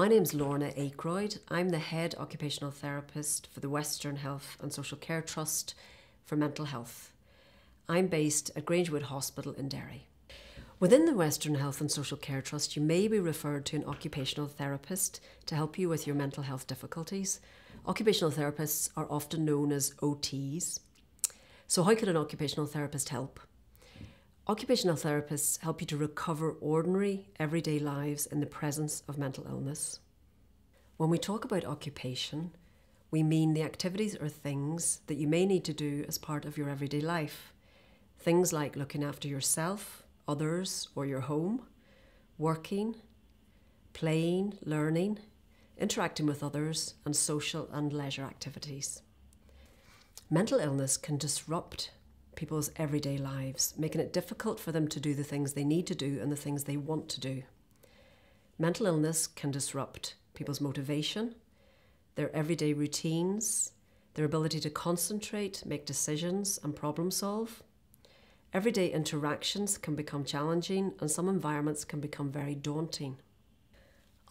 My name's Lorna Akroyd. I'm the head occupational therapist for the Western Health and Social Care Trust for Mental Health. I'm based at Grangewood Hospital in Derry. Within the Western Health and Social Care Trust, you may be referred to an occupational therapist to help you with your mental health difficulties. Occupational therapists are often known as OTs. So, how can an occupational therapist help? Occupational therapists help you to recover ordinary, everyday lives in the presence of mental illness. When we talk about occupation, we mean the activities or things that you may need to do as part of your everyday life. Things like looking after yourself, others, or your home, working, playing, learning, interacting with others, and social and leisure activities. Mental illness can disrupt people's everyday lives, making it difficult for them to do the things they need to do and the things they want to do. Mental illness can disrupt people's motivation, their everyday routines, their ability to concentrate, make decisions, and problem solve. Everyday interactions can become challenging, and some environments can become very daunting.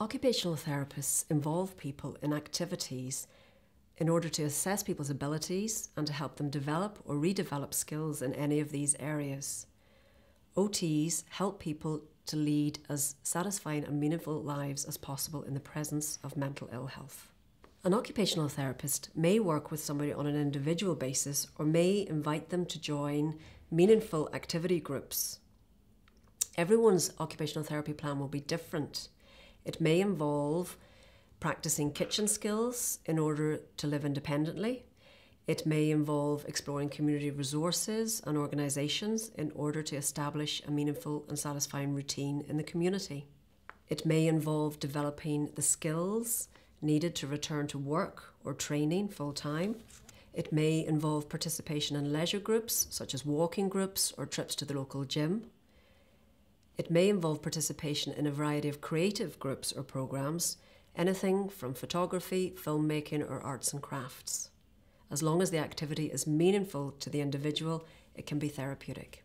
Occupational therapists involve people in activities in order to assess people's abilities and to help them develop or redevelop skills in any of these areas. OTs help people to lead as satisfying and meaningful lives as possible in the presence of mental ill health. An occupational therapist may work with somebody on an individual basis or may invite them to join meaningful activity groups. Everyone's occupational therapy plan will be different. It may involve practicing kitchen skills in order to live independently. It may involve exploring community resources and organisations in order to establish a meaningful and satisfying routine in the community. It may involve developing the skills needed to return to work or training full time. It may involve participation in leisure groups, such as walking groups or trips to the local gym. It may involve participation in a variety of creative groups or programs, anything from photography, filmmaking, or arts and crafts. As long as the activity is meaningful to the individual, it can be therapeutic.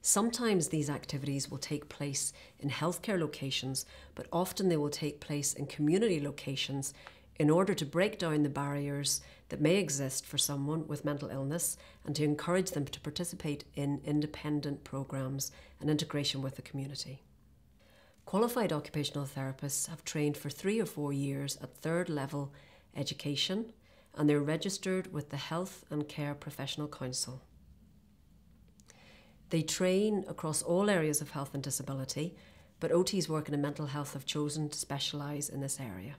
Sometimes these activities will take place in healthcare locations, but often they will take place in community locations in order to break down the barriers that may exist for someone with mental illness and to encourage them to participate in independent programs and integration with the community. Qualified occupational therapists have trained for three or four years at third level education and they're registered with the Health and Care Professional Council. They train across all areas of health and disability, but OTs working in mental health have chosen to specialise in this area.